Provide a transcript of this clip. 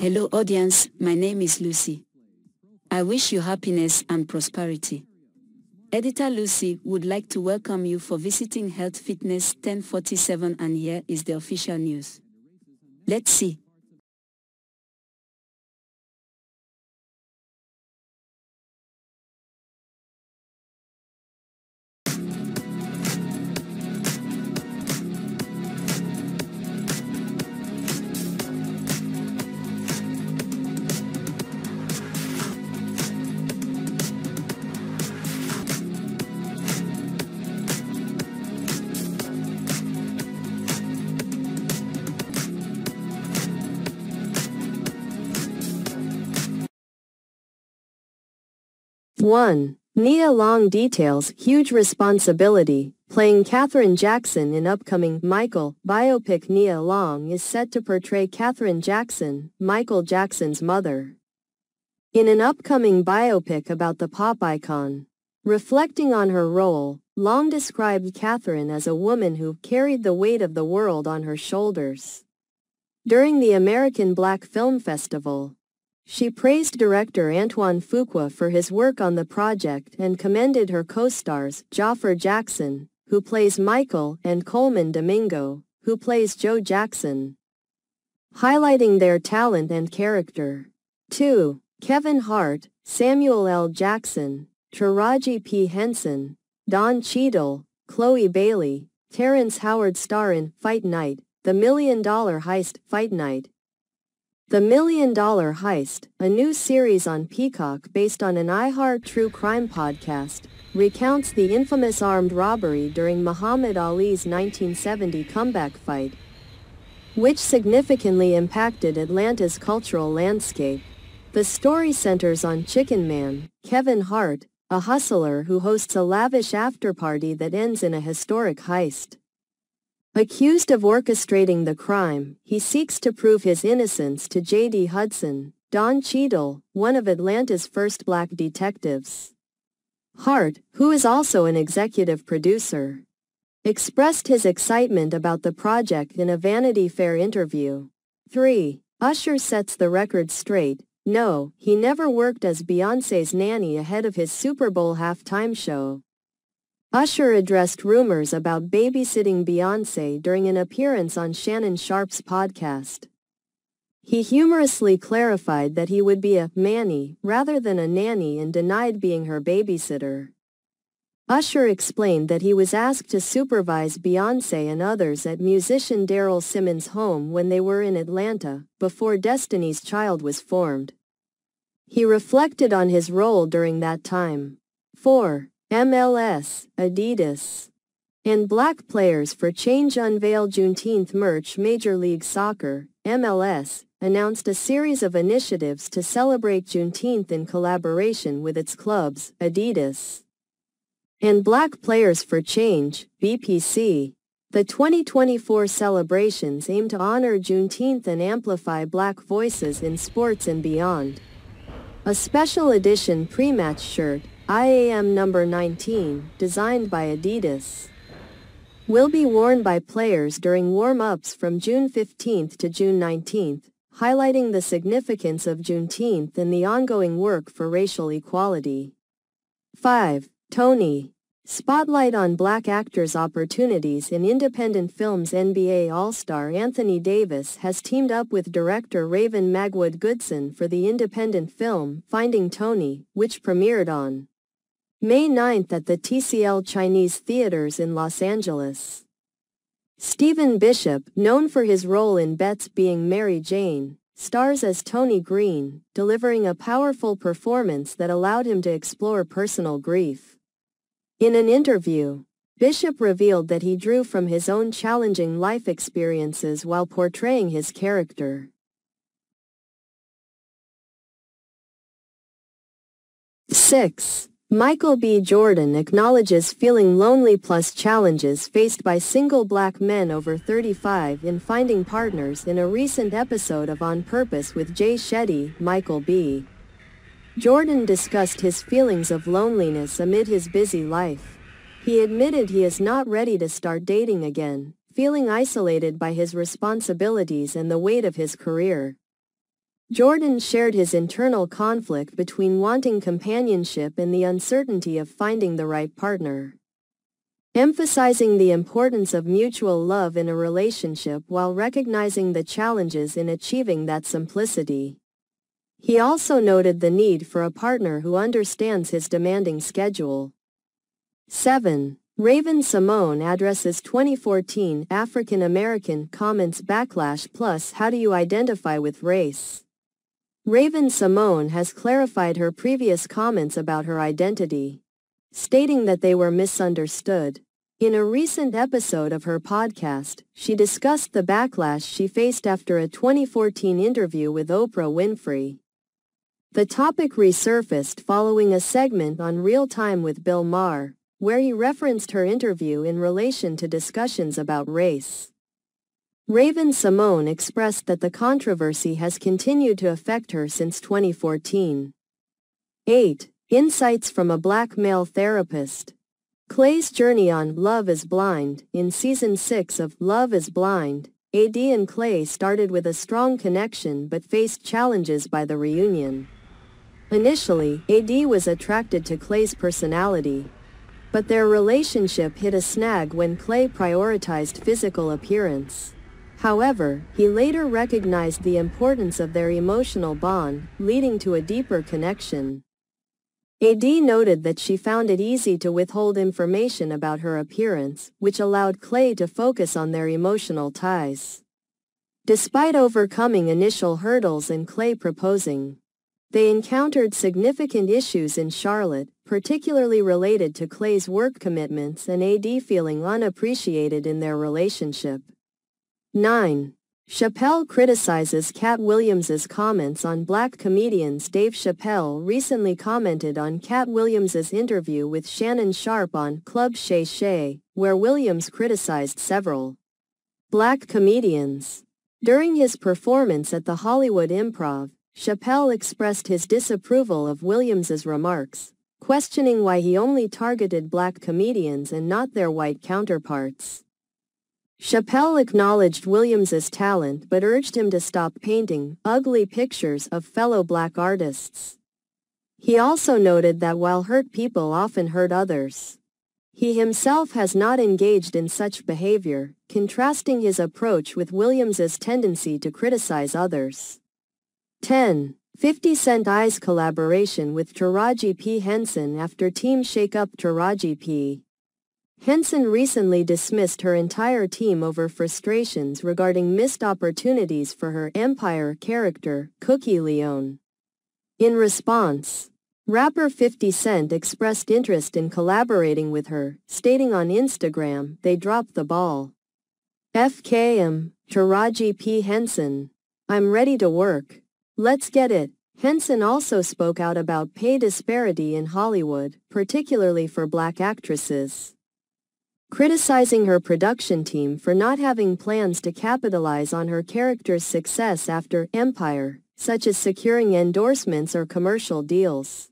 Hello audience, my name is Lucy. I wish you happiness and prosperity. Editor Lucy would like to welcome you for visiting Health Fitness 1047 and here is the official news. Let's see. One. Nia Long details huge responsibility. Playing Katherine Jackson in upcoming Michael biopic Nia Long is set to portray Katherine Jackson, Michael Jackson's mother. In an upcoming biopic about the pop icon. Reflecting on her role, Long described Katherine as a woman who carried the weight of the world on her shoulders. During the American Black Film Festival, she praised director Antoine Fuqua for his work on the project and commended her co-stars, Jaafar Jackson, who plays Michael, and Colman Domingo, who plays Joe Jackson, highlighting their talent and character. 2. Kevin Hart, Samuel L. Jackson, Taraji P. Henson, Don Cheadle, Chloe Bailey, Terrence Howard star in Fight Night, The Million Dollar Heist, Fight Night, the Million Dollar Heist, a new series on Peacock based on an iHeart true crime podcast, recounts the infamous armed robbery during Muhammad Ali's 1970 comeback fight, which significantly impacted Atlanta's cultural landscape. The story centers on Chicken Man, Kevin Hart, a hustler who hosts a lavish after-party that ends in a historic heist. Accused of orchestrating the crime, he seeks to prove his innocence to J.D. Hudson, Don Cheadle, one of Atlanta's first black detectives. Hart, who is also an executive producer, expressed his excitement about the project in a Vanity Fair interview. 3. Usher sets the record straight. No, he never worked as Beyoncé's nanny ahead of his Super Bowl halftime show. Usher addressed rumors about babysitting Beyoncé during an appearance on Shannon Sharpe's podcast. He humorously clarified that he would be a manny rather than a nanny and denied being her babysitter. Usher explained that he was asked to supervise Beyoncé and others at musician Daryl Simmons' home when they were in Atlanta, before Destiny's Child was formed. He reflected on his role during that time. 4. MLS, Adidas, and Black Players for Change unveil Juneteenth merch Major League Soccer, MLS, announced a series of initiatives to celebrate Juneteenth in collaboration with its clubs, Adidas, and Black Players for Change, BPC. The 2024 celebrations aim to honor Juneteenth and amplify black voices in sports and beyond. A special edition pre-match shirt, IAM number 19, designed by Adidas, will be worn by players during warm-ups from June 15 to June 19, highlighting the significance of Juneteenth and the ongoing work for racial equality. 5. Tony. Spotlight on black actors' opportunities in independent films NBA All-Star Anthony Davis has teamed up with director Raven Magwood Goodson for the independent film Finding Tony, which premiered on May 9th at the TCL Chinese Theaters in Los Angeles. Stephen Bishop, known for his role in BET's Being Mary Jane, stars as Tony Green, delivering a powerful performance that allowed him to explore personal grief. In an interview, Bishop revealed that he drew from his own challenging life experiences while portraying his character. 6. Michael B. Jordan acknowledges feeling lonely plus challenges faced by single black men over 35 in finding partners in a recent episode of On Purpose with Jay Shetty, Michael B. Jordan discussed his feelings of loneliness amid his busy life. He admitted he is not ready to start dating again, feeling isolated by his responsibilities and the weight of his career. Jordan shared his internal conflict between wanting companionship and the uncertainty of finding the right partner. Emphasizing the importance of mutual love in a relationship while recognizing the challenges in achieving that simplicity. He also noted the need for a partner who understands his demanding schedule. 7. Raven-Symoné addresses 2014 African American comments backlash plus how do you identify with race? Raven-Symoné has clarified her previous comments about her identity, stating that they were misunderstood. In a recent episode of her podcast, she discussed the backlash she faced after a 2014 interview with Oprah Winfrey. The topic resurfaced following a segment on Real Time with Bill Maher, where he referenced her interview in relation to discussions about race. Raven-Symoné expressed that the controversy has continued to affect her since 2014. 8. Insights from a black male therapist. Clay's journey on Love is Blind in Season 6 of Love is Blind, AD and Clay started with a strong connection but faced challenges by the reunion. Initially, AD was attracted to Clay's personality, but their relationship hit a snag when Clay prioritized physical appearance. However, he later recognized the importance of their emotional bond, leading to a deeper connection. AD noted that she found it easy to withhold information about her appearance, which allowed Clay to focus on their emotional ties. Despite overcoming initial hurdles and Clay proposing, they encountered significant issues in Charlotte, particularly related to Clay's work commitments and AD feeling unappreciated in their relationship. 9. Chappelle criticizes Katt Williams's comments on black comedians Dave Chappelle recently commented on Katt Williams's interview with Shannon Sharpe on Club Shay Shay, where Williams criticized several black comedians. During his performance at the Hollywood Improv, Chappelle expressed his disapproval of Williams's remarks, questioning why he only targeted black comedians and not their white counterparts. Chappelle acknowledged Williams's talent but urged him to stop painting ugly pictures of fellow black artists. He also noted that while hurt people often hurt others, he himself has not engaged in such behavior, contrasting his approach with Williams's tendency to criticize others. 10. 50 Cent Eyes collaboration with Taraji P. Henson after team shake-up Taraji P. Henson recently dismissed her entire team over frustrations regarding missed opportunities for her Empire character, Cookie Lyon. In response, rapper 50 Cent expressed interest in collaborating with her, stating on Instagram they dropped the ball. FKM, Taraji P. Henson. I'm ready to work. Let's get it. Henson also spoke out about pay disparity in Hollywood, particularly for black actresses criticizing her production team for not having plans to capitalize on her character's success after Empire, such as securing endorsements or commercial deals.